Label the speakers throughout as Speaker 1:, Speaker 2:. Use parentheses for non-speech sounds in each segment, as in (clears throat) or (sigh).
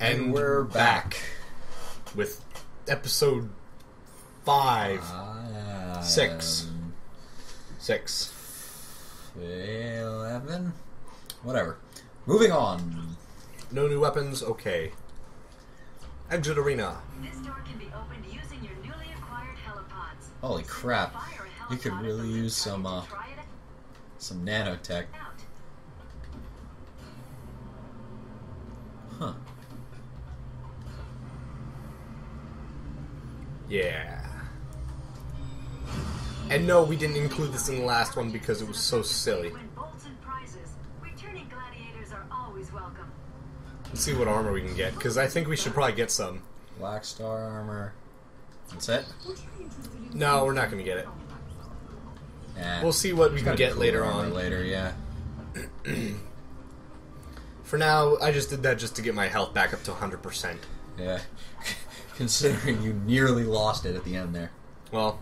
Speaker 1: And we're back with episode five,
Speaker 2: Um,
Speaker 1: Six. six.
Speaker 2: Eleven. Whatever. Moving on.
Speaker 1: No new weapons. Okay. Exit arena.
Speaker 3: This door can be opened using your newly acquired helipods.
Speaker 2: Holy crap.
Speaker 3: fire a
Speaker 2: You could
Speaker 3: helipod
Speaker 2: really
Speaker 3: the
Speaker 2: use
Speaker 3: loop
Speaker 2: some,
Speaker 3: target
Speaker 2: uh,
Speaker 3: to try it
Speaker 2: Some nanotech.
Speaker 3: out.
Speaker 2: Huh.
Speaker 1: Yeah. And no, we didn't include this in the last one because it was so silly.
Speaker 3: Win bolts and prizes. Returning gladiators are always welcome.
Speaker 1: Let's see what armor we can get because I think we should probably get some.
Speaker 2: Black Star armor. That's it?
Speaker 1: No, we're not going to get it.
Speaker 2: Yeah.
Speaker 1: We'll see what we can get
Speaker 2: cooler
Speaker 1: later on.
Speaker 2: Later, yeah. (clears throat)
Speaker 1: For now, I just did that just to get my health back up to 100%.
Speaker 2: Yeah. (laughs) Considering you nearly lost it at the end there.
Speaker 1: Well,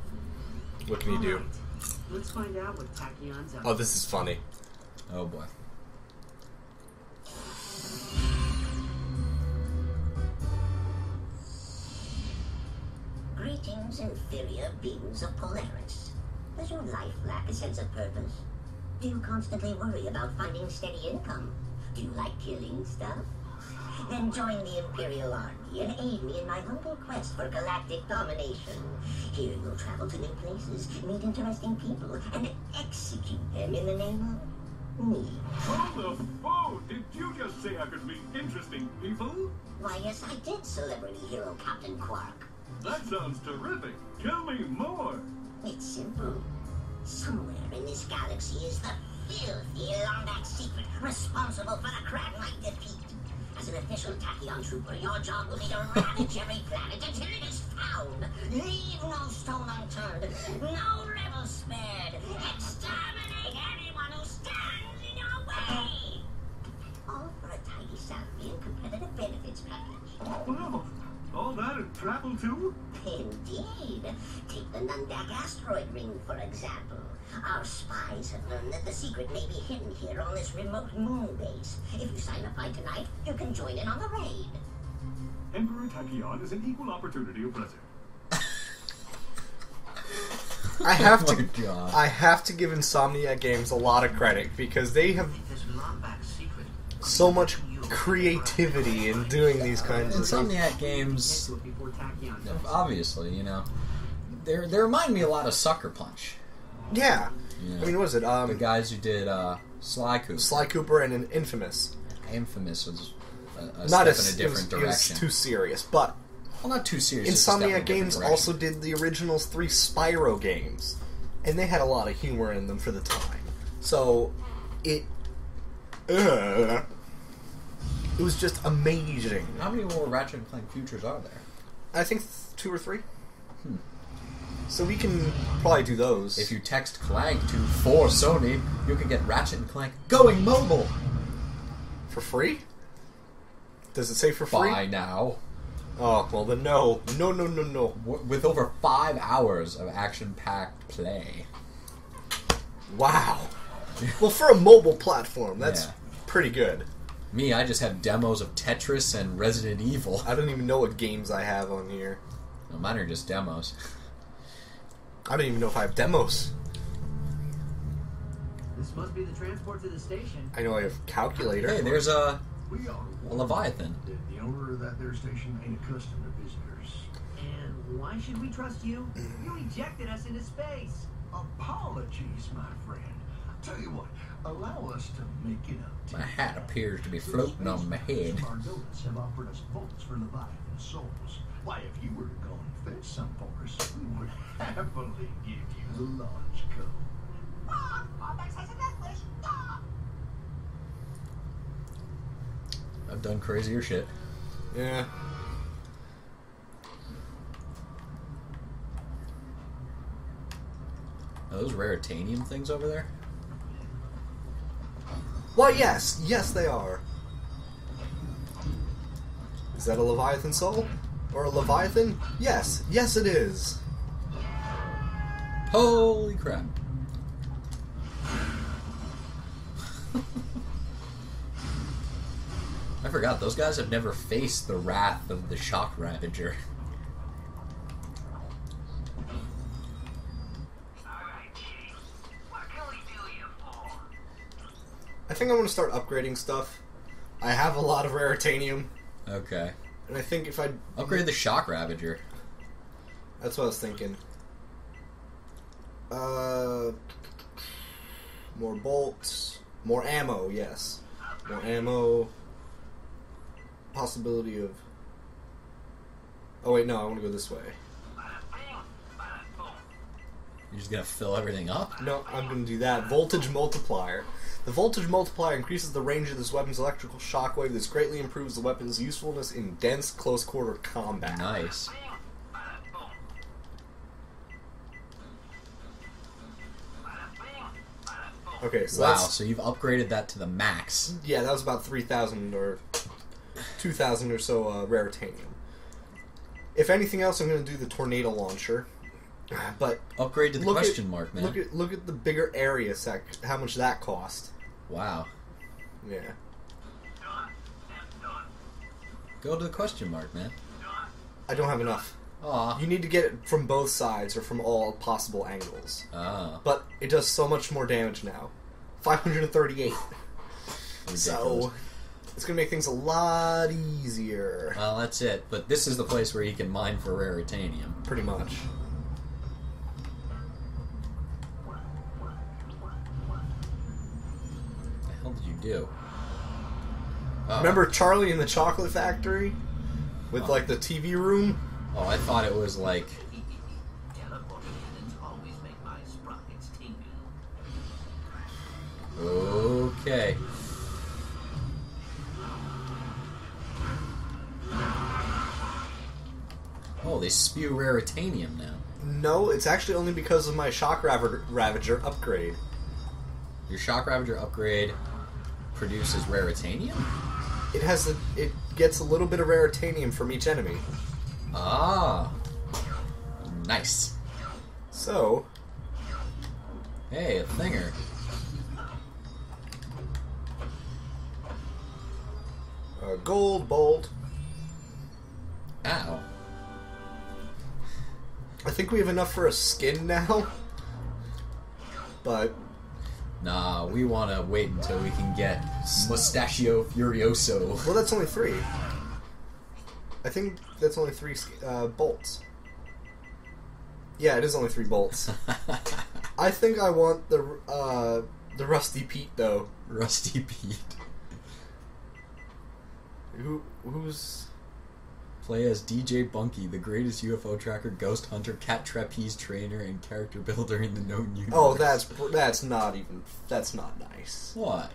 Speaker 1: what can you do?
Speaker 4: Alright, Let's find out what Tachyon's up
Speaker 1: Oh, this is funny.
Speaker 2: Oh boy.
Speaker 5: Greetings, inferior beings of Polaris. Does your life lack a sense of purpose? Do you constantly worry about finding steady income? Do you like killing stuff? Then join the Imperial Army and aid me in my humble quest for galactic domination. Here you'll travel to new places, meet interesting people, and execute them in the name of me.
Speaker 6: Hold the phone! Oh, did you just say I could meet interesting people?
Speaker 5: Why, yes, I did, celebrity hero Captain Quark.
Speaker 6: That sounds terrific. Tell me more.
Speaker 5: It's simple. Somewhere in this galaxy is the filthy Lombax secret responsible for the Cragmite defeat. As an official Tachyon trooper, your job will be to ravage every planet until it is found. Leave no stone unturned, no rebel spared. Exterminate anyone who stands in your way. All for a tidy salary and competitive benefits package.
Speaker 6: Wow, all that and travel too?
Speaker 5: Indeed. Take the Nundac asteroid ring, for example. Our spies have learned that the secret may be hidden here on this remote moon base. If you sign up by tonight, you can join in on the raid.
Speaker 6: Emperor Tachyon is an equal opportunity oppressor.
Speaker 1: I have (laughs)
Speaker 2: Oh
Speaker 1: to.
Speaker 2: God.
Speaker 1: I have to give Insomniac Games a lot of credit because they have
Speaker 4: This Lombax secret.
Speaker 1: so much creativity in doing these kinds of things.
Speaker 2: Insomniac games,
Speaker 4: Get to it before Tachyon does.
Speaker 2: obviously, you know, they they remind me a lot of Sucker Punch.
Speaker 1: Yeah. I mean, what was it?
Speaker 2: the
Speaker 1: Um,
Speaker 2: guys who did uh, Sly Cooper.
Speaker 1: Sly Cooper and an Infamous.
Speaker 2: Infamous was a, a
Speaker 1: Not
Speaker 2: step
Speaker 1: as
Speaker 2: in a different
Speaker 1: it was, it was
Speaker 2: direction.
Speaker 1: too serious, but
Speaker 2: well, not too serious. just a step in a
Speaker 1: Insomniac Games also did the original three Spyro games, and they had a lot of humor in them for the time. So it, uh, it was just amazing.
Speaker 2: How many more Ratchet and Clank Futures are there?
Speaker 1: I think th- two or three. So we can probably do those.
Speaker 2: If you text Clank to for Sony, you can get Ratchet and Clank going mobile.
Speaker 1: for free. Does it say for free?
Speaker 2: By now,
Speaker 1: Oh well, then no, no, no, no, no.
Speaker 2: W- with over five hours of action-packed play.
Speaker 1: Wow. well, for a mobile platform, that's
Speaker 2: Yeah.
Speaker 1: pretty good.
Speaker 2: Me, I just have demos of Tetris and Resident Evil.
Speaker 1: I don't even know what games I have on here.
Speaker 2: No, mine are just demos.
Speaker 1: I don't even know if I have demos.
Speaker 4: This must be the transport to the station.
Speaker 1: I know I have calculator.
Speaker 2: Hey, there's a,
Speaker 7: We are.
Speaker 2: a Leviathan.
Speaker 7: The, the owner of that there station ain't accustomed to visitors.
Speaker 4: And why should we trust you? You ejected us into space.
Speaker 7: Apologies, my friend. Tell you what, allow us to make it up to
Speaker 2: My hat appears to be floating on my head.
Speaker 7: Some Agorians have offered us votes for Leviathan souls. Why, if you were to go and fetch some for us, we would happily give you the launch code.
Speaker 2: I've done crazier shit.
Speaker 1: Yeah.
Speaker 2: Are those raritanium things over there?
Speaker 1: Well, yes, yes, they are. Is that a Leviathan soul? Or a Leviathan? Yes, yes, it is.
Speaker 2: Holy crap. I forgot those guys have never faced the wrath of the Shock Ravager.
Speaker 4: Alright, Kitty. What can we do you for?
Speaker 1: I think I'm gonna start upgrading stuff. I have a lot of raritanium,
Speaker 2: Okay.
Speaker 1: And I think if I
Speaker 2: Upgrade the Shock Ravager.
Speaker 1: That's what I was thinking. Uh, more bolts, more ammo. Yes, more ammo. Possibility of. Oh wait, no, I want to go this way.
Speaker 4: Bada bing, bada boom.
Speaker 2: You're just gonna fill everything up?
Speaker 1: No, I'm going to do that. Voltage multiplier. The voltage multiplier increases the range of this weapon's electrical shockwave. This greatly improves the weapon's usefulness in dense, close quarter combat.
Speaker 2: Nice.
Speaker 4: Bing, bada boom. Bada bing, bada boom.
Speaker 1: Okay, so
Speaker 2: Wow, so you've upgraded that to the max.
Speaker 1: Yeah, that was about 3,000 or 2,000 or so uh, raritanium. If anything else, I'm going to do the tornado launcher. But
Speaker 2: Upgrade to the
Speaker 1: look
Speaker 2: question
Speaker 1: at,
Speaker 2: mark, man.
Speaker 1: Look at look at the bigger area sec. How much that cost?
Speaker 2: Wow.
Speaker 1: Yeah.
Speaker 4: Done. That's done.
Speaker 2: Go to the question mark, man.
Speaker 1: I don't have enough.
Speaker 2: Aw.
Speaker 1: You need to get it from both sides or from all possible angles.
Speaker 2: Ah.
Speaker 1: But it does so much more damage now. 538. So it's going to make things a lot easier.
Speaker 2: Well, that's it. But this is the place where you can mine for raritanium.
Speaker 1: Pretty much. Remember Charlie in the Chocolate Factory? With like the TV room?
Speaker 2: Oh, I thought it was like.
Speaker 4: Teleporting cannons always make my sprockets tingle.
Speaker 2: Okay. Oh, they spew raritanium now.
Speaker 1: No, it's actually only because of my Shock Rav- Ravager upgrade.
Speaker 2: Your Shock Ravager upgrade produces raritanium?
Speaker 1: It has a, it gets a little bit of raritanium from each enemy.
Speaker 2: Ah. Nice.
Speaker 1: So,
Speaker 2: Hey, a thinger.
Speaker 1: a gold bolt.
Speaker 2: Ow.
Speaker 1: I think we have enough for a skin now. (laughs) But
Speaker 2: Nah, we want to wait until we can get Mustachio Furioso.
Speaker 1: well, that's only three. I think that's only three uh, bolts. Yeah, it is only three bolts. (laughs) I think I want the uh, the Rusty Pete though.
Speaker 2: Rusty Pete.
Speaker 1: Who who's
Speaker 2: Play as DJ Bunky, the greatest UFO tracker, ghost hunter, cat trapeze trainer, and character builder in the known universe.
Speaker 1: Oh, that's that's not even that's not nice.
Speaker 2: what?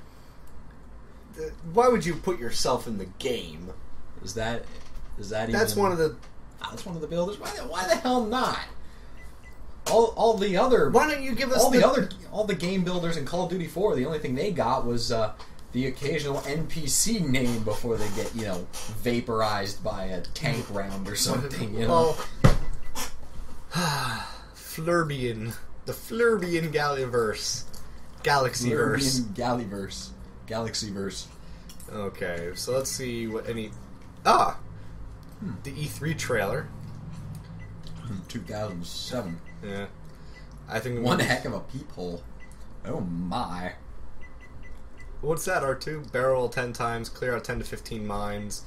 Speaker 1: Why would you put yourself in the game?
Speaker 2: Is that? Is that?
Speaker 1: Even that's
Speaker 2: even,
Speaker 1: one of the.
Speaker 2: Ah, that's one of the builders. Why? the- Why the hell not? All, all the other,
Speaker 1: Why don't you give us
Speaker 2: all the, other, all the game builders in Call of Duty 4. The only thing they got was uh, the occasional NPC name before they get, you know, vaporized by a tank round or something. You know. (sighs)
Speaker 1: Flurbian, the Flurbian Galaverse, Galaxyverse.
Speaker 2: Flurbian Galaverse, Galaxyverse.
Speaker 1: Okay, so let's see what any. Ah, the E3 trailer.
Speaker 2: 2007.
Speaker 1: Yeah, I think
Speaker 2: One heck of a peephole. Oh my.
Speaker 1: What's that? R two barrel ten times, clear out ten to fifteen mines,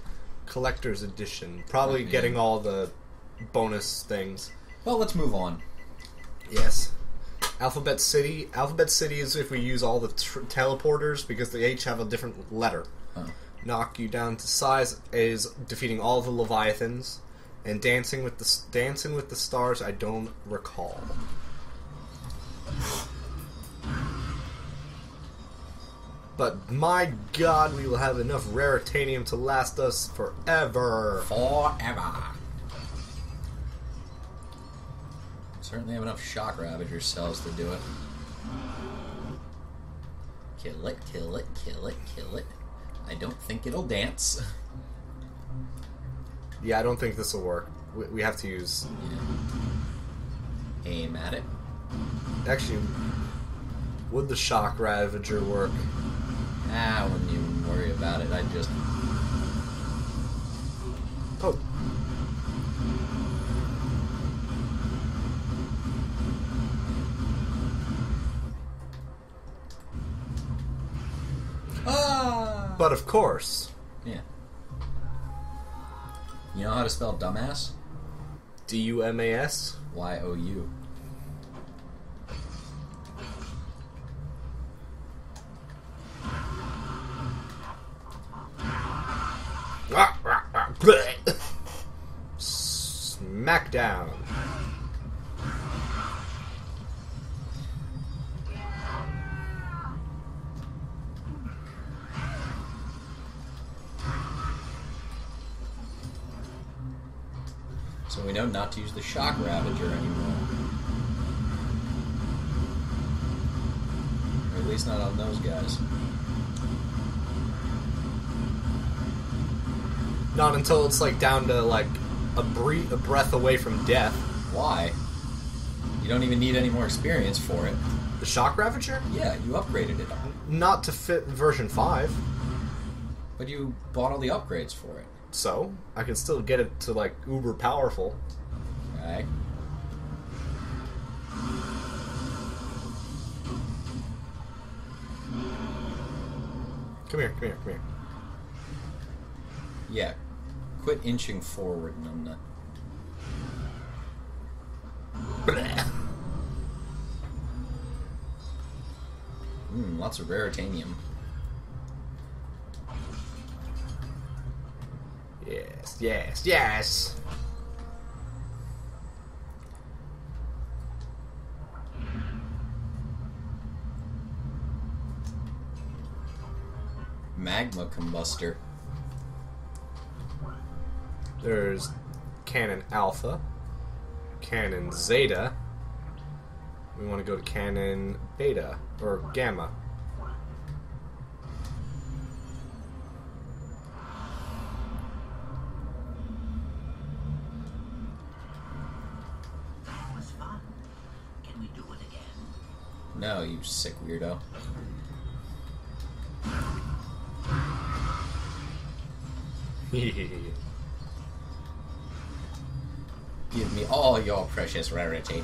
Speaker 1: collector's edition. Probably
Speaker 2: Okay.
Speaker 1: getting all the bonus things.
Speaker 2: Well, let's move on.
Speaker 1: Yes. Alphabet City. Alphabet City is if we use all the tr- teleporters because they each have a different letter.
Speaker 2: Oh.
Speaker 1: Knock you down to size is defeating all the leviathans, and dancing with the dancing with the stars. I don't recall. But my God, we will have enough raritanium to last us forever.
Speaker 2: Forever. Certainly have enough shock ravager cells to do it. Kill it, kill it, kill it, kill it. I don't think it'll dance. (laughs)
Speaker 1: Yeah, I don't think this will work. We, we have to use.
Speaker 2: Yeah. Aim at it.
Speaker 1: Actually, would the shock ravager work?
Speaker 2: Ah, I wouldn't even worry about it. I'd just
Speaker 1: Oh.
Speaker 2: Ah!
Speaker 1: But of course,
Speaker 2: Yeah. You know how to spell dumbass?
Speaker 1: D U M A S.
Speaker 2: Y O U.
Speaker 1: Smackdown.
Speaker 2: Shock ravager anymore. Or at least not on those guys.
Speaker 1: Not until it's like down to like a, bre- a breath away from death.
Speaker 2: Why? You don't even need any more experience for it.
Speaker 1: The shock ravager?
Speaker 2: Yeah, you upgraded it.
Speaker 1: Not to fit version five.
Speaker 2: But you bought all the upgrades for it.
Speaker 1: So I can still get it to like uber powerful. Come here, come here, come here.
Speaker 2: Yeah. Quit inching forward, numbnut. Mmm, lots of raritanium.
Speaker 1: Yes, yes, yes.
Speaker 2: Magma combustor.
Speaker 1: There's Cannon Alpha, Cannon Zeta. We want to go to Cannon Beta or Gamma.
Speaker 5: That was fun. Can we do it again?
Speaker 2: No, you sick weirdo. (laughs) Give me all your precious raritanium.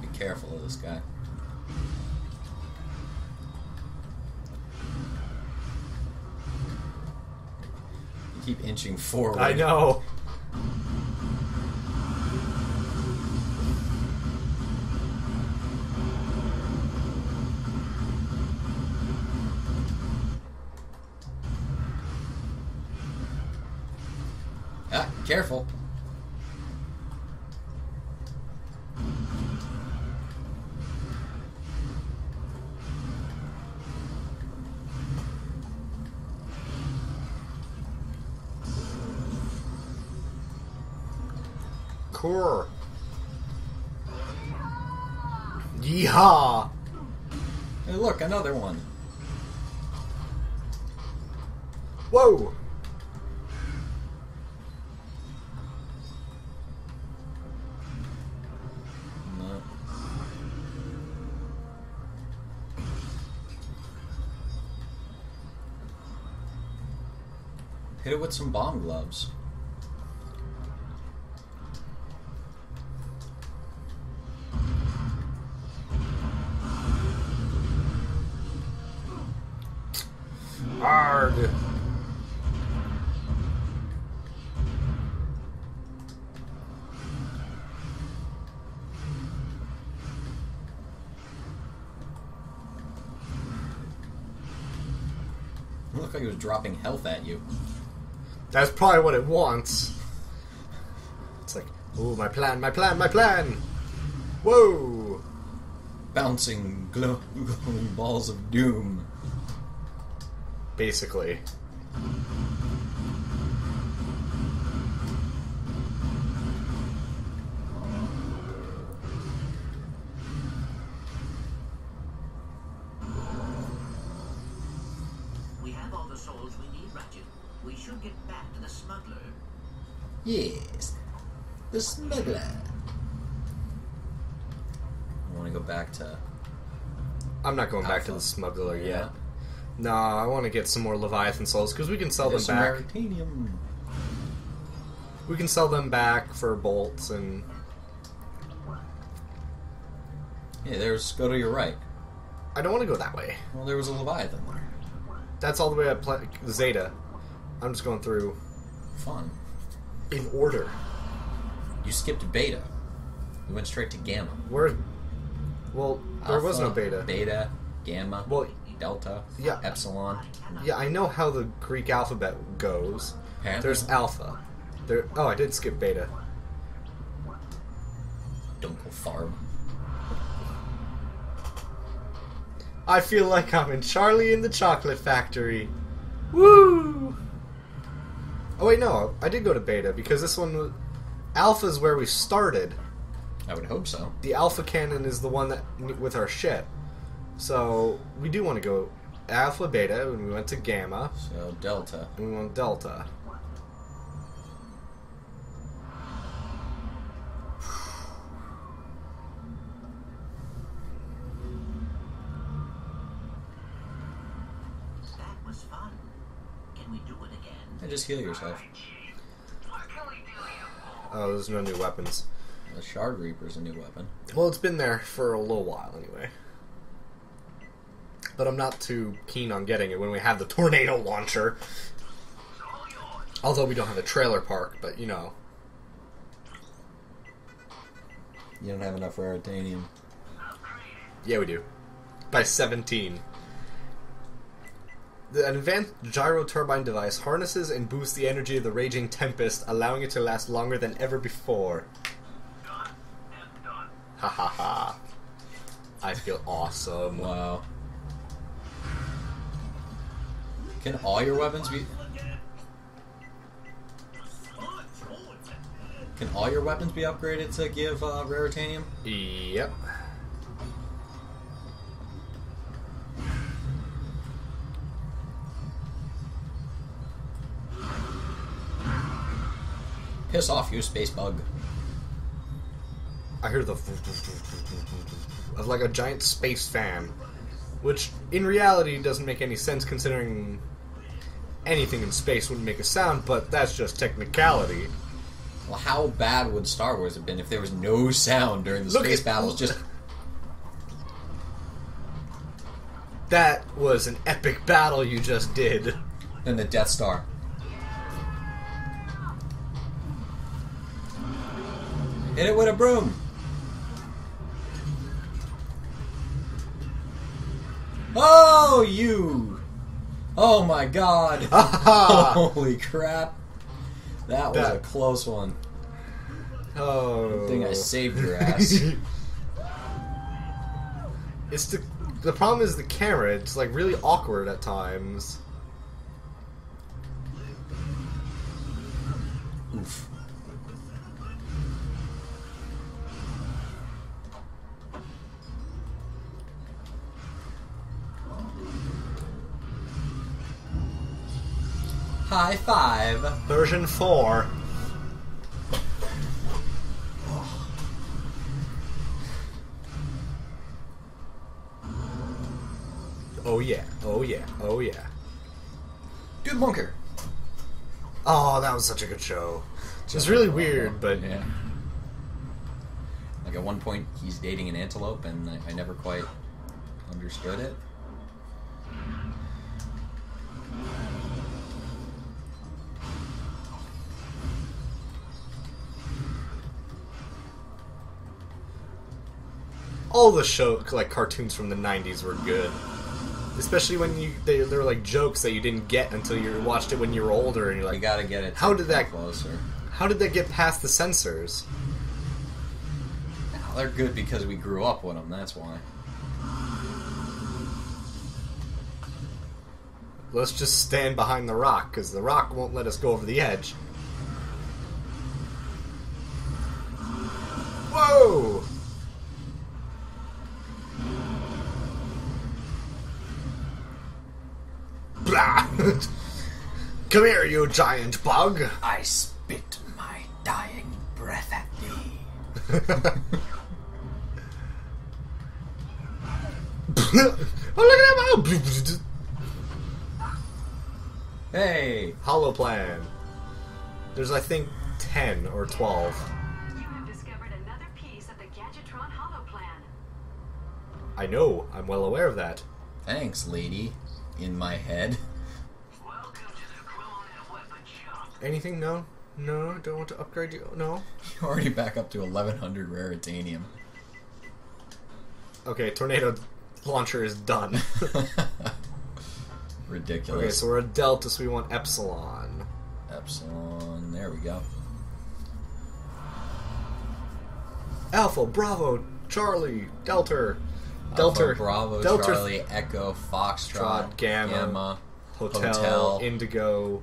Speaker 2: Be careful of this guy. You keep inching forward.
Speaker 1: I know.
Speaker 2: Hit it with some bomb gloves.
Speaker 1: Arg!
Speaker 2: It looked like he was dropping health at you.
Speaker 1: That's probably what it wants. It's like, ooh, my plan, my plan, my plan! Whoa!
Speaker 2: Bouncing glow- glowing (laughs) balls of doom.
Speaker 1: Basically.
Speaker 5: The smuggler
Speaker 2: Yeah.
Speaker 1: yet. No, I want to get some more Leviathan souls because we can sell them
Speaker 2: There's
Speaker 1: back. We can sell them back for bolts and
Speaker 2: Yeah, there's go to your right.
Speaker 1: I don't want to go that way.
Speaker 2: Well, there was a Leviathan there.
Speaker 1: That's all the way up Zeta. I'm just going through
Speaker 2: Fun.
Speaker 1: in order.
Speaker 2: You skipped Beta. You went straight to Gamma.
Speaker 1: Where? Well, there was no beta.
Speaker 2: Beta, Gamma,
Speaker 1: Well,
Speaker 2: Delta,
Speaker 1: yeah.
Speaker 2: Epsilon.
Speaker 1: yeah, I know how the Greek alphabet goes.
Speaker 2: Apparently.
Speaker 1: There's alpha. There. Oh, I did skip beta.
Speaker 2: Don't go Farm.
Speaker 1: I feel like I'm in Charlie in the Chocolate Factory. Woo! Oh wait, no, I did go to beta because this one was alpha is where we started.
Speaker 2: I would hope so.
Speaker 1: The alpha cannon is the one that with our ship. So we do want to go alpha, beta, and we went to gamma,
Speaker 2: So Delta.
Speaker 1: and we went delta.
Speaker 5: That was fun. Can we do it again?
Speaker 2: And just heal yourself.
Speaker 1: Oh, there's no new weapons.
Speaker 2: The Shard Reaper's a new weapon.
Speaker 1: Well, it's been there for a little while anyway. But I'm not too keen on getting it when we have the tornado launcher. Although we don't have a trailer park, but you know.
Speaker 2: You don't have enough Raritanium.
Speaker 1: Yeah, we do. By 17. The, advanced gyro turbine device harnesses and boosts the energy of the raging tempest, allowing it to last longer than ever before. Ha ha ha. I feel awesome.
Speaker 2: Wow. Can all your weapons be? Can all your weapons be upgraded to give uh, Raritanium?
Speaker 1: Yep.
Speaker 2: Piss off, you space bug.
Speaker 1: I hear the of like a giant space fan, which in reality doesn't make any sense considering anything in space wouldn't make a sound, but that's just technicality.
Speaker 2: Well, how bad would Star Wars have been if there was no sound during the
Speaker 1: Look
Speaker 2: space
Speaker 1: at-
Speaker 2: battles? Just
Speaker 1: That was an epic battle you just did.
Speaker 2: and the Death Star. Hit it with a broom. Oh, you! Oh my god! (laughs) Holy crap! That was
Speaker 1: That-
Speaker 2: a close one.
Speaker 1: oh.
Speaker 2: I think I saved your ass. (laughs)
Speaker 1: it's the the problem is the camera. It's like really awkward at times.
Speaker 2: High five.
Speaker 1: Version four. Oh yeah, oh yeah, oh yeah.
Speaker 2: Good bunker.
Speaker 1: Oh, that was such a good show. It was really weird, but
Speaker 2: Yeah. Like at one point, he's dating an antelope, and I, I never quite understood it.
Speaker 1: All the show like cartoons from the 90s were good especially when you they, they were like jokes that you didn't get until you watched it when you were older and you're
Speaker 2: You
Speaker 1: like
Speaker 2: gotta get it.
Speaker 1: How did that-
Speaker 2: closer?
Speaker 1: how did that get past the censors
Speaker 2: They're good because we grew up with them. That's why.
Speaker 1: let's just stand behind the rock because the rock won't let us go over the edge whoa Blah. come here you giant bug
Speaker 2: I spit my dying breath at thee. (laughs)
Speaker 1: oh, look at him!
Speaker 2: Hey!
Speaker 1: Holoplan. There's, I think, 10 or 12.
Speaker 3: You have discovered another piece of the Gadgetron Holoplan.
Speaker 1: I know, I'm well aware of that.
Speaker 2: Thanks, lady. In my head. (laughs)
Speaker 4: Welcome to the Clone Weapon Shop.
Speaker 1: Anything? No? No, don't want to upgrade you? No?
Speaker 2: You're (laughs) already back up to 1100 raritanium.
Speaker 1: Okay, tornado launcher is done. (laughs)
Speaker 2: Ridiculous.
Speaker 1: okay, so we're at Delta, so we want Epsilon.
Speaker 2: Epsilon. There we go.
Speaker 1: Alpha, Bravo, Charlie, Delta, Delta,
Speaker 2: Alpha, Bravo,
Speaker 1: Delta,
Speaker 2: Charlie, Echo, Foxtrot,
Speaker 1: Trot, Gamma,
Speaker 2: Gamma
Speaker 1: Hotel,
Speaker 2: Hotel.
Speaker 1: Indigo.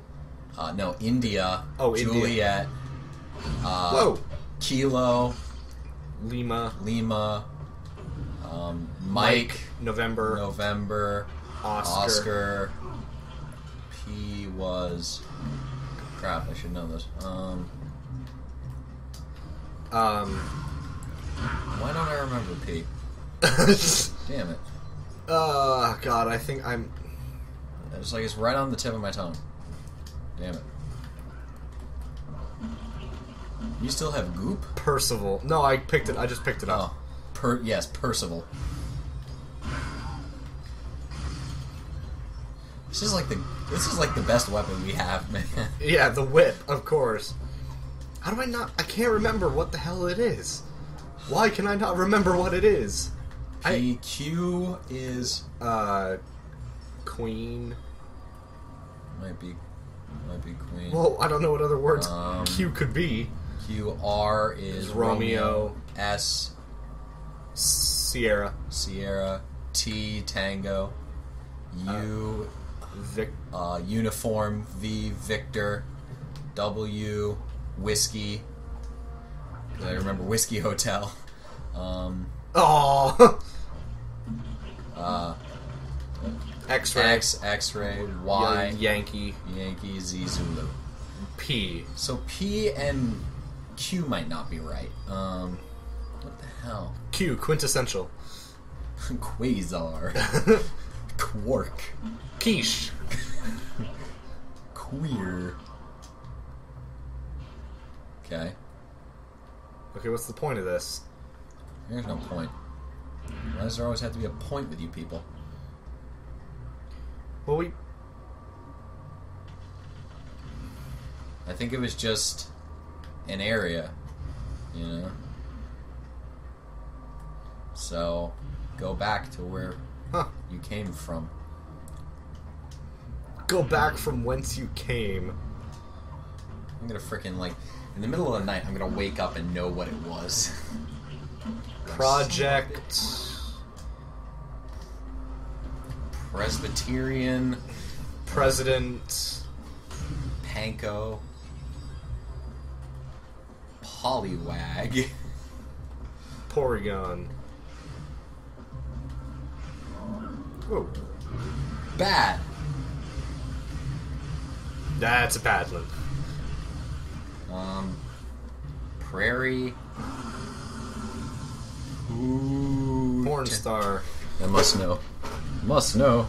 Speaker 2: Uh, no, India,
Speaker 1: Oh, India.
Speaker 2: Juliet, uh,
Speaker 1: Whoa!
Speaker 2: Kilo,
Speaker 1: Lima,
Speaker 2: Lima, um, Mike,
Speaker 1: November,
Speaker 2: November,
Speaker 1: Oscar.
Speaker 2: Oscar. P was. Crap, I should know this. Um,
Speaker 1: Um,
Speaker 2: why don't I remember P? (laughs) Damn it.
Speaker 1: uh, God, I think I'm.
Speaker 2: It's like it's right on the tip of my tongue. Damn it. You still have goop?
Speaker 1: Percival. No, I picked it. I just picked it up.
Speaker 2: Oh, per yes, Percival. This is like the this is like the best weapon we have, (laughs) man.
Speaker 1: Yeah, the whip, of course. How do I not? I can't remember what the hell it is. Why can I not remember what it is? I
Speaker 2: is
Speaker 1: uh, Queen.
Speaker 2: might be might be Queen.
Speaker 1: Well, I don't know what other words
Speaker 2: Um,
Speaker 1: Q could be.
Speaker 2: QR is
Speaker 1: Romeo.
Speaker 2: Romeo. S
Speaker 1: Sierra,
Speaker 2: Sierra. T Tango. U
Speaker 1: Vic,
Speaker 2: uh, uniform. V Victor. W whiskey. I remember whiskey hotel. Um,
Speaker 1: oh, (laughs)
Speaker 2: uh,
Speaker 1: X-ray,
Speaker 2: X X-ray. Y
Speaker 1: Yankee,
Speaker 2: Yankee Z Zulu.
Speaker 1: P.
Speaker 2: So P and Q might not be right. Um, what the hell?
Speaker 1: Q, quintessential. (laughs)
Speaker 2: Quasar. (laughs) Quark.
Speaker 1: Quiche. (laughs)
Speaker 2: Queer. Okay.
Speaker 1: Okay, what's the point of this?
Speaker 2: There's no point. Why does there always have to be a point with you people?
Speaker 1: We
Speaker 2: I think it was just an area, you know? So, go back to where
Speaker 1: huh.
Speaker 2: you came from.
Speaker 1: Go back from whence you came.
Speaker 2: I'm gonna freaking like, in the middle of the night, I'm gonna wake up and know what it was.
Speaker 1: Project.
Speaker 2: Presbyterian,
Speaker 1: President.
Speaker 2: Panko, Poliwag,
Speaker 1: Porygon. Whoa.
Speaker 2: Bad.
Speaker 1: That's a bad one.
Speaker 2: Um, Prairie. Ooh.
Speaker 1: Pornstar.
Speaker 2: I must know. Must know.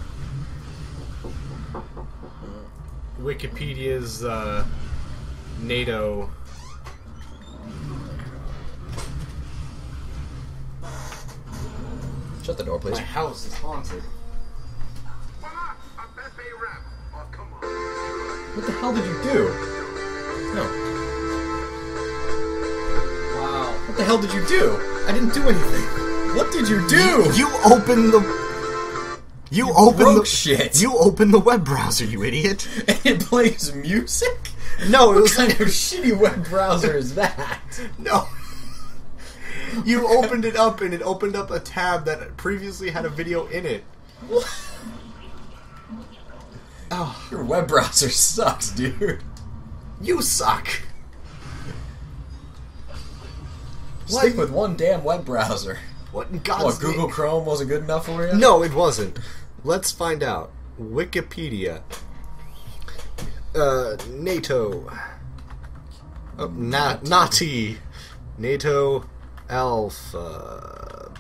Speaker 1: Wikipedia's uh, NATO.
Speaker 2: Shut the door, please.
Speaker 1: My house is haunted.
Speaker 2: What the hell did you do? No.
Speaker 1: Wow.
Speaker 2: What the hell did you do?
Speaker 1: I didn't do anything.
Speaker 2: What did you do?
Speaker 1: You opened the. You opened
Speaker 2: broke
Speaker 1: the
Speaker 2: shit.
Speaker 1: You opened the web browser, you idiot. (laughs)
Speaker 2: And it plays music?
Speaker 1: No, it
Speaker 2: What
Speaker 1: was
Speaker 2: kind of shitty web browser is that? (laughs)
Speaker 1: no. You opened it up and it opened up a tab that previously had a video in it. What? Oh,
Speaker 2: Your web browser sucks, dude.
Speaker 1: you suck.
Speaker 2: Stick with one damn web browser.
Speaker 1: What in God's
Speaker 2: What, Google
Speaker 1: name?
Speaker 2: Chrome wasn't good enough for you?
Speaker 1: No, it wasn't. Let's find out. Wikipedia. Uh, NATO. Oh, na- Nazi. NATO Alpha.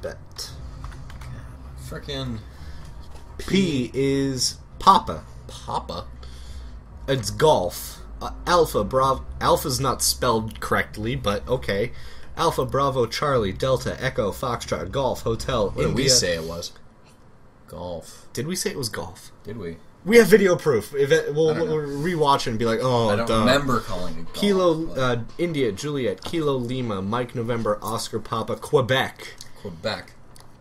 Speaker 1: Bet.
Speaker 2: Frickin'
Speaker 1: P is Papa. Papa. It's golf. Uh, Alpha Bravo. Alpha's not spelled correctly, but okay. Alpha Bravo Charlie Delta Echo Foxtrot Golf Hotel.
Speaker 2: What did we say it was? Golf.
Speaker 1: Did we say it was golf?
Speaker 2: Did we?
Speaker 1: We have video proof. If it, we'll, we'll rewatch it and be like, oh,
Speaker 2: I don't
Speaker 1: duh.
Speaker 2: remember calling it golf.
Speaker 1: Kilo
Speaker 2: but
Speaker 1: uh, India Juliet Kilo Lima Mike November Oscar Papa Quebec.
Speaker 2: Quebec.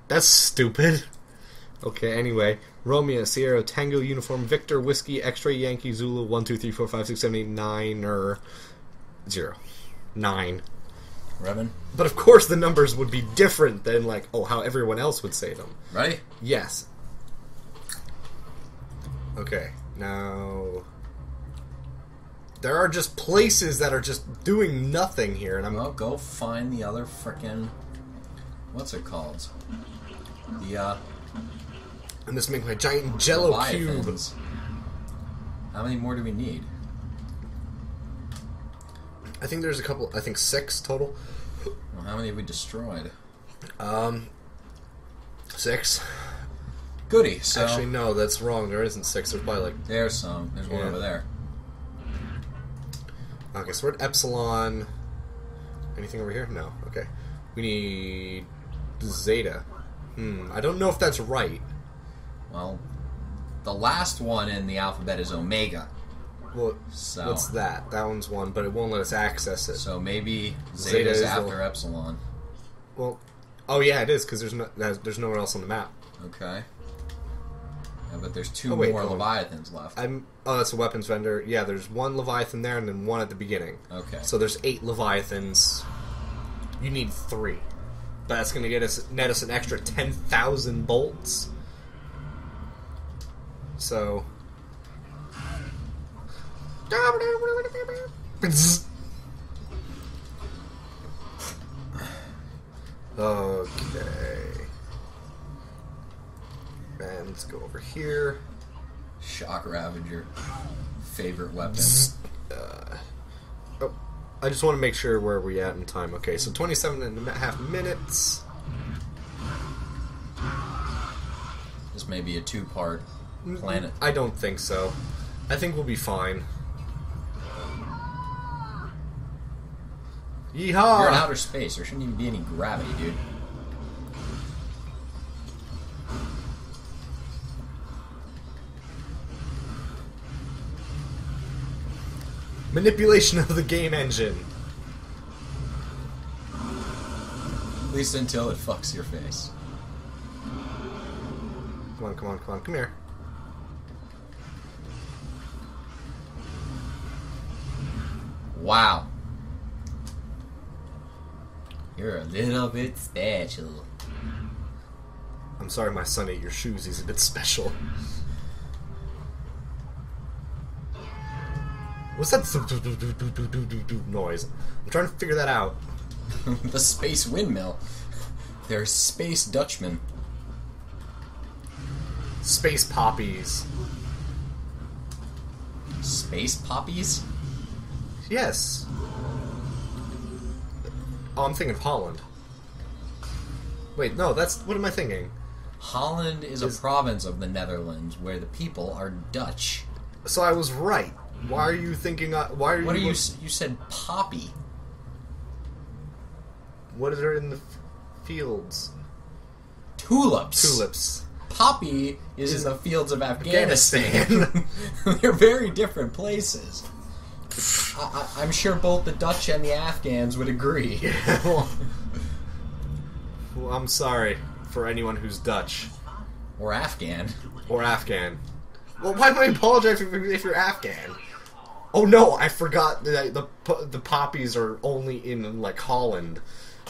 Speaker 1: That's stupid. Okay, anyway. Romeo Sierra Tango Uniform Victor Whiskey X-Ray Yankee Zulu one two three four five six seven eight nine or zero nine.
Speaker 2: Revan.
Speaker 1: But of course, the numbers would be different than like oh how everyone else would say them.
Speaker 2: Ready?
Speaker 1: Yes. Okay, now there are just places that are just doing nothing here, and I'm
Speaker 2: Well, go find the other frickin' What's it called? The, uh.
Speaker 1: I'm just making my giant Jello cube.
Speaker 2: Leviathans. How many more do we need?
Speaker 1: I think there's a couple. I think six total.
Speaker 2: Well, how many have we destroyed?
Speaker 1: Um, six.
Speaker 2: Goody. So
Speaker 1: Actually, no, that's wrong. There isn't six. There's probably like
Speaker 2: there's some. There's one
Speaker 1: Yeah.
Speaker 2: over there.
Speaker 1: okay. So we're at epsilon. Anything over here? No. Okay. We need zeta. Hmm. I don't know if that's right.
Speaker 2: Well, the last one in the alphabet is Omega.
Speaker 1: Well,
Speaker 2: So
Speaker 1: what's that? That one's one, but it won't let us access it.
Speaker 2: So maybe
Speaker 1: Zeta
Speaker 2: Zeta's
Speaker 1: is the-
Speaker 2: after Epsilon.
Speaker 1: Well, oh yeah, it is because there's no there's there's nowhere else on the map.
Speaker 2: Okay. But there's two
Speaker 1: Oh, wait,
Speaker 2: more. Leviathans left.
Speaker 1: I'm oh that's a weapons vendor. Yeah, there's one leviathan there and then one at the beginning.
Speaker 2: Okay.
Speaker 1: So there's eight leviathans. You need three, but that's gonna get us net us an extra ten thousand bolts. So. Okay. And let's go over here.
Speaker 2: Shock Ravager. Favorite weapon. Mm-hmm.
Speaker 1: Uh, oh, I just want to make sure where we at in time. Okay, so 27 and a half minutes.
Speaker 2: This may be a two part mm-hmm. planet.
Speaker 1: I don't think so. I think we'll be fine. Yeehaw!
Speaker 2: You're in outer space. There shouldn't even be any gravity, dude.
Speaker 1: Manipulation of the game engine.
Speaker 2: At least until it fucks your face.
Speaker 1: Come on, come on, come on, come here.
Speaker 2: Wow. You're a little bit special.
Speaker 1: I'm sorry my son ate your shoes. He's a bit special. What's that noise? I'm trying to figure that out. (laughs)
Speaker 2: the space windmill. They're space Dutchmen.
Speaker 1: Space poppies.
Speaker 2: Space poppies?
Speaker 1: Yes. Oh, I'm thinking of Holland. Wait, no, that's what am I thinking?
Speaker 2: Holland is a province of the Netherlands where the people are Dutch.
Speaker 1: So I was right. Why are you thinking? Uh, why are you.
Speaker 2: What are
Speaker 1: you?
Speaker 2: you? said poppy.
Speaker 1: What are in the f- fields?
Speaker 2: Tulips.
Speaker 1: Tulips.
Speaker 2: Poppy is
Speaker 1: Is
Speaker 2: in the fields of Afghanistan.
Speaker 1: Afghanistan. (laughs) (laughs)
Speaker 2: They're very different places. I, I, I'm sure both the Dutch and the Afghans would agree.
Speaker 1: well, (laughs) well, I'm sorry for anyone who's Dutch
Speaker 2: Or Afghan.
Speaker 1: or Afghan. Well, why am I apologizing if, you're Afghan? Oh no, I forgot that the the poppies are only in like Holland,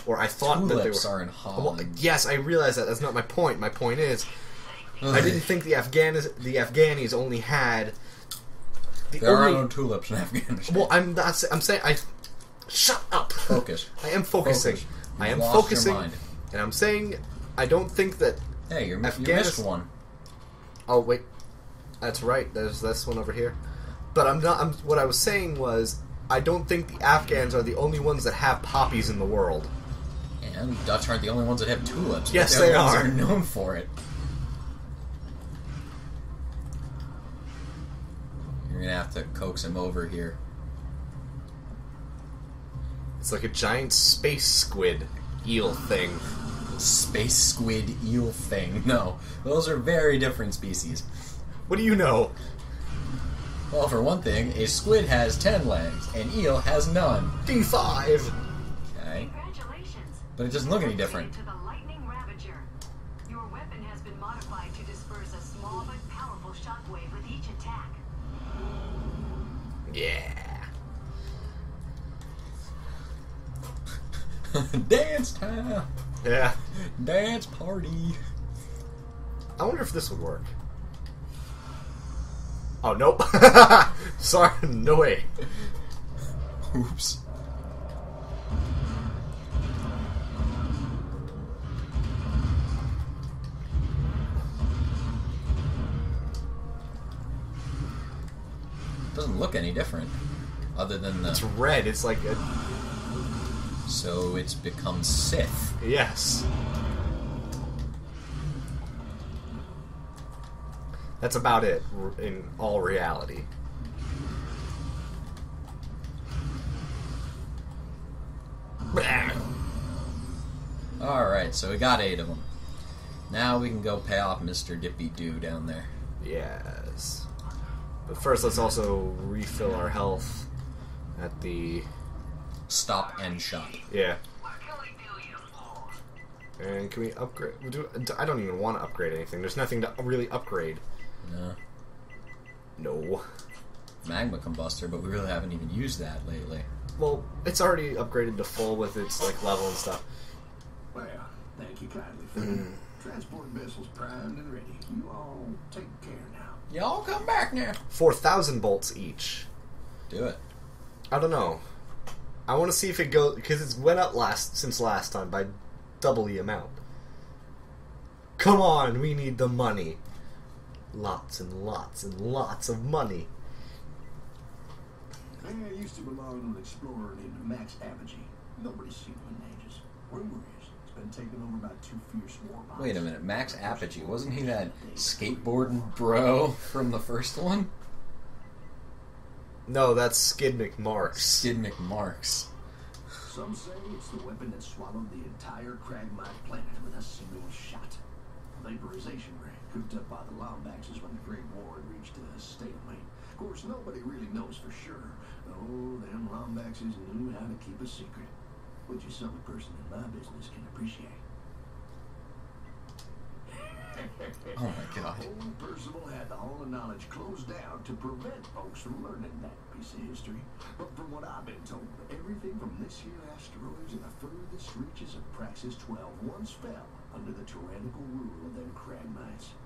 Speaker 1: or I thought that they
Speaker 2: Tulips
Speaker 1: were.
Speaker 2: are in
Speaker 1: Well,
Speaker 2: Holland.
Speaker 1: yes, I realize that. That's not my point. My point is, I didn't think the Afghanis the Afghanis only had. The
Speaker 2: There are no tulips in Afghanistan.
Speaker 1: Well, I'm not. I'm saying I. Shut up.
Speaker 2: Focus.
Speaker 1: I am focusing.
Speaker 2: Focus.
Speaker 1: I am
Speaker 2: You've lost your
Speaker 1: focusing,
Speaker 2: mind.
Speaker 1: and I'm saying I don't think that.
Speaker 2: hey, you're, you missed one.
Speaker 1: Oh wait, that's right. There's this one over here. But I'm not. I'm, what I was saying was I don't think the Afghans are the only ones that have poppies in the world.
Speaker 2: And Dutch aren't the only ones that have tulips.
Speaker 1: Yes,
Speaker 2: they're the ones
Speaker 1: are.
Speaker 2: are known for it. You're gonna have to coax him over here.
Speaker 1: It's like a giant space squid eel thing.
Speaker 2: Space squid eel thing. (laughs) No, those are very different species.
Speaker 1: What do you know?
Speaker 2: Well, for one thing, a squid has ten legs, an eel has none.
Speaker 1: D5.
Speaker 2: Okay.
Speaker 3: Congratulations.
Speaker 2: But it doesn't look any different.
Speaker 3: To the Lightning Ravager. Your weapon has been modified to disperse a small but powerful shockwave with each attack.
Speaker 1: Yeah. (laughs)
Speaker 2: Dance time!
Speaker 1: Yeah.
Speaker 2: Dance party!
Speaker 1: I wonder if this would work. Oh nope. (laughs) Sorry, no way.
Speaker 2: Oops. Doesn't look any different, other than the.
Speaker 1: It's red. It's like a,
Speaker 2: So it's become Sith.
Speaker 1: yes. That's about it in all reality.
Speaker 2: Alright, so we got eight of them. Now we can go pay off Mr. Dippy Doo down there.
Speaker 1: Yes. But first, let's also refill our health at the
Speaker 2: Stop and shop.
Speaker 1: yeah. And can we upgrade? I don't even want to upgrade anything. There's nothing to really upgrade.
Speaker 2: No.
Speaker 1: No.
Speaker 2: Magma Combuster, but we really haven't even used that lately.
Speaker 1: Well, it's already upgraded to full with its like level and stuff.
Speaker 7: Well, thank you kindly, friend. Mm. Transport vessel's primed and ready. You all take care now.
Speaker 2: Y'all come back now.
Speaker 1: Four thousand bolts each.
Speaker 2: Do it.
Speaker 1: I don't know. I want to see if it goes because it's went up last since last time by double the amount. Come on, we need the money. Lots and lots and lots of money.
Speaker 7: I used to belong to an explorer named Max Apogee. Nobody's seen him in ages. Rumor is it's been taken over by two fierce warbots.
Speaker 2: Wait a minute, Max Apogee, wasn't he that skateboarding bro from the first one?
Speaker 1: No, that's Skid McMarx.
Speaker 2: Skid McMarx.
Speaker 7: Some say it's the weapon that swallowed the entire Cragmite planet with a single shot. Vaporization ray cooked up by the Lombaxes when the Great War had reached a stalemate. Of course, nobody really knows for sure. Oh, them Lombaxes knew how to keep a secret, which is something a person in my business can appreciate. (laughs)
Speaker 2: Oh my god.
Speaker 7: Old Percival had the Hall of Knowledge closed down to prevent folks from learning that piece of history. But from what I've been told, everything from this here asteroid to the furthest reaches of Praxis 12 once fell under the tyrannical rule of them Cragmites.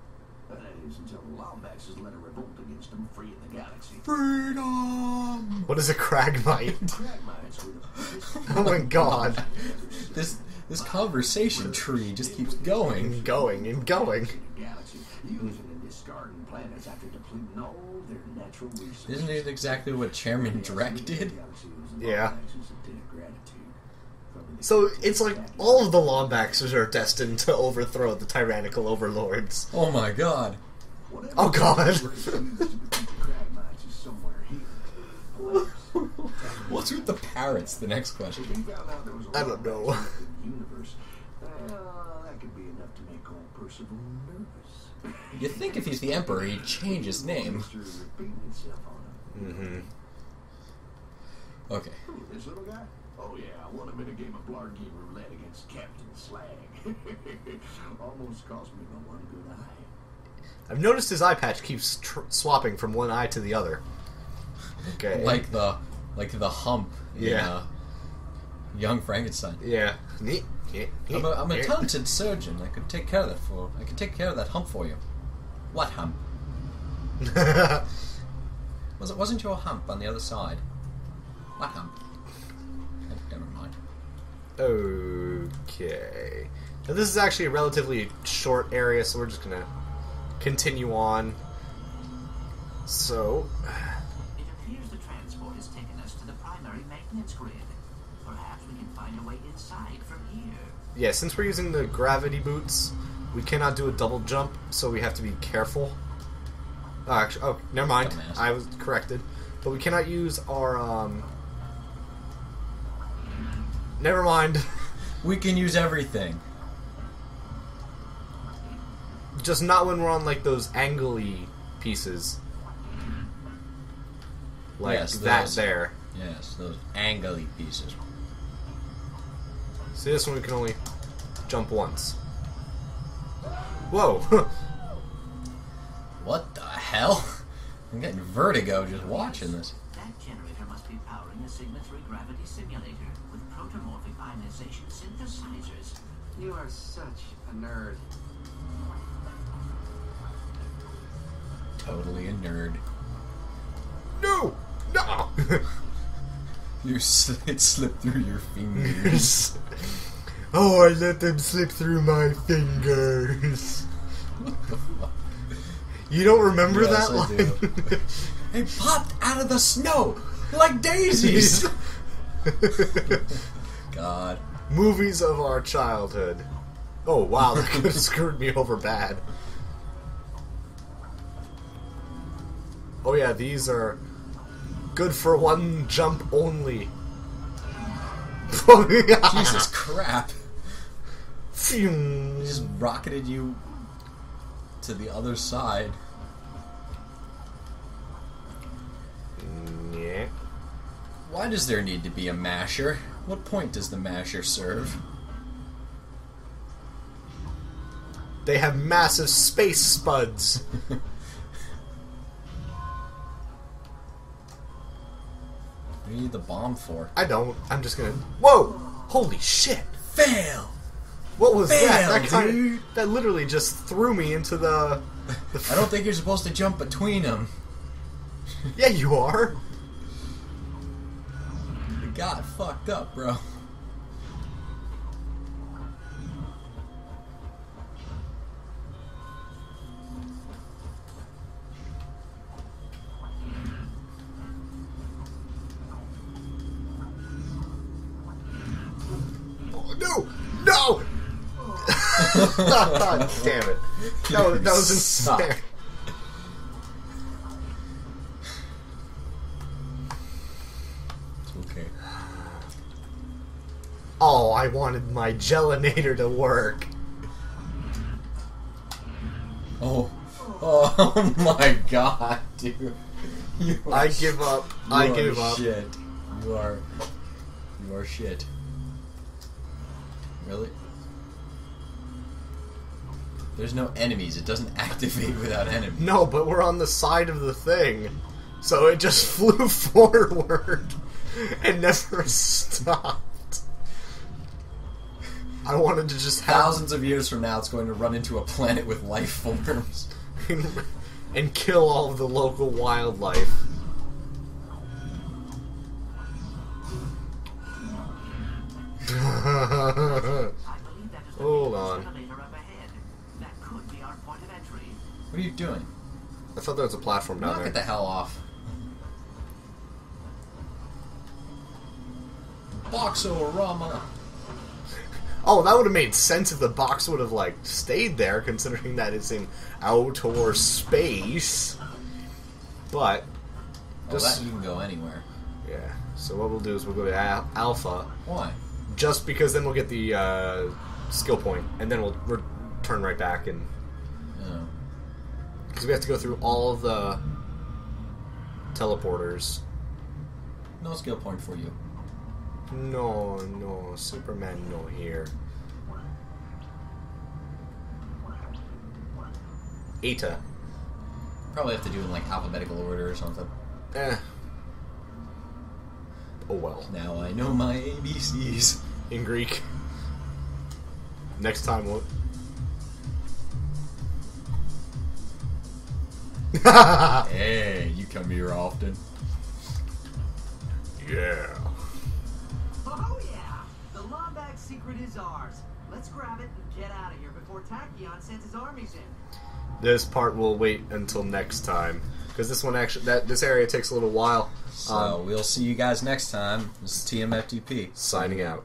Speaker 7: That is, until the Lombaxes led a revolt against them, freeing the galaxy.
Speaker 2: Freedom!
Speaker 1: What is a Cragmite?
Speaker 7: Cragmites (laughs) were the (laughs)
Speaker 1: oh my god.
Speaker 2: This this conversation tree just keeps going.
Speaker 1: And going and going.
Speaker 7: galaxy, using and discarding planets after depleting all their natural resources.
Speaker 2: Isn't it exactly what Chairman Drek did?
Speaker 1: Yeah. So it's like all of the Lombaxers are destined to overthrow the tyrannical overlords.
Speaker 2: Oh my god.
Speaker 1: Oh, God. (laughs)
Speaker 2: What's with the parrots? The next question.
Speaker 1: I don't know.
Speaker 7: Universe. Well, that could be enough to make old Percival nervous.
Speaker 2: You'd think if he's the Emperor, he'd change his name.
Speaker 7: Started repeating itself on him.
Speaker 1: Mm-hmm.
Speaker 2: Okay.
Speaker 7: Who, this little guy? Oh yeah, I won him in a game of Blargy roulette against Captain Slag. (laughs) Almost cost me my one good eye.
Speaker 1: I've noticed his eye patch keeps tr- swapping from one eye to the other. Okay.
Speaker 2: Like the like the hump. in,
Speaker 1: Yeah.
Speaker 2: uh, Young Frankenstein.
Speaker 1: yeah. Neat.
Speaker 2: I'm a, I'm a talented surgeon. I could take care of that for. I could take care of that hump for you. What hump? (laughs) Was it? Wasn't your hump on the other side? What hump? Never mind.
Speaker 1: okay. Now this is actually a relatively short area, so we're just gonna continue on. So,
Speaker 5: It appears the transport has taken us to the primary maintenance grid. Perhaps we can find a way inside from here.
Speaker 1: yeah, since we're using the gravity boots, we cannot do a double jump, so we have to be careful. Oh, actually, oh, never mind. I was corrected. But we cannot use our um. Never mind. (laughs)
Speaker 2: We can use everything.
Speaker 1: Just not when we're on like those angly pieces. Like
Speaker 2: Yes,
Speaker 1: that
Speaker 2: those.
Speaker 1: there.
Speaker 2: Yes, those angly pieces.
Speaker 1: See, this one we can only jump once. Whoa! (laughs)
Speaker 2: What the hell? (laughs) I'm getting vertigo just watching this.
Speaker 4: That generator must be powering a Sigma 3 gravity simulator with protomorphic ionization synthesizers.
Speaker 8: You are such a nerd.
Speaker 2: Totally a nerd.
Speaker 1: no! No! (laughs)
Speaker 2: You sl- it slipped through your fingers. (laughs)
Speaker 1: oh, I let them slip through my fingers. You don't remember
Speaker 2: Yes,
Speaker 1: that
Speaker 2: I
Speaker 1: line? (laughs)
Speaker 2: do. They popped out of the snow like daisies. (laughs) God.
Speaker 1: Movies of our childhood. Oh wow, that could have screwed me over bad. Oh yeah, these are good for one jump only. (laughs)
Speaker 2: Jesus crap.
Speaker 1: Phew.
Speaker 2: Just rocketed you to the other side. Why does there need to be a masher? What point does the masher serve?
Speaker 1: They have massive space spuds. (laughs)
Speaker 2: What do you need the bomb for?
Speaker 1: I don't. I'm just gonna. Whoa! Holy shit!
Speaker 2: Fail!
Speaker 1: What was that?
Speaker 2: Fail,
Speaker 1: That kind
Speaker 2: dude.
Speaker 1: that literally just threw me into the. the (laughs)
Speaker 2: I don't think you're supposed to jump between them.
Speaker 1: Yeah, you are. (laughs)
Speaker 2: You got fucked up, bro.
Speaker 1: Oh, no! No! (laughs) (laughs) God damn it. That was, that was
Speaker 2: Suck.
Speaker 1: insane. I wanted my Gelanator to work.
Speaker 2: Oh. Oh (laughs) my god, dude. You are
Speaker 1: I give up. I give up.
Speaker 2: Shit. You are. You are shit. Really? There's no enemies. It doesn't (laughs) activate without enemies.
Speaker 1: No, but we're on the side of the thing. So it just (laughs) flew forward and never stopped. I wanted to just have
Speaker 2: Thousands of years from now, it's going to run into a planet with life forms. (laughs)
Speaker 1: and kill all of the local wildlife.
Speaker 4: I believe that is (laughs) the
Speaker 1: Hold on.
Speaker 4: elevator up ahead. That could be our point of entry.
Speaker 2: What are you doing?
Speaker 1: I thought there was a platform down
Speaker 2: Knock
Speaker 1: there.
Speaker 2: it the hell off. Boxorama.
Speaker 1: Oh, that would have made sense if the box would have like stayed there, considering that it's in outer space. But Just-
Speaker 2: that you can go anywhere.
Speaker 1: yeah, so what we'll do is we'll go to al- alpha,
Speaker 2: Why?
Speaker 1: just because then we'll get the uh, skill point, and then we'll return right back, and because we have to go through all of the teleporters.
Speaker 2: No skill point for you.
Speaker 1: No, no, Superman, no here. Eta.
Speaker 2: Probably have to do it in like alphabetical order or something.
Speaker 1: Eh. Oh well.
Speaker 2: Now I know my ABCs.
Speaker 1: In Greek. Next time we'll. (laughs)
Speaker 2: Hey, you come here often.
Speaker 1: yeah.
Speaker 4: Oh yeah! The Lombax secret is ours. Let's grab it and get out of here before Tachyon sends his armies in.
Speaker 1: This part will wait until next time because this one actually that this area takes a little while.
Speaker 2: So
Speaker 1: Um,
Speaker 2: we'll see you guys next time. This is TMFTP.
Speaker 1: signing out.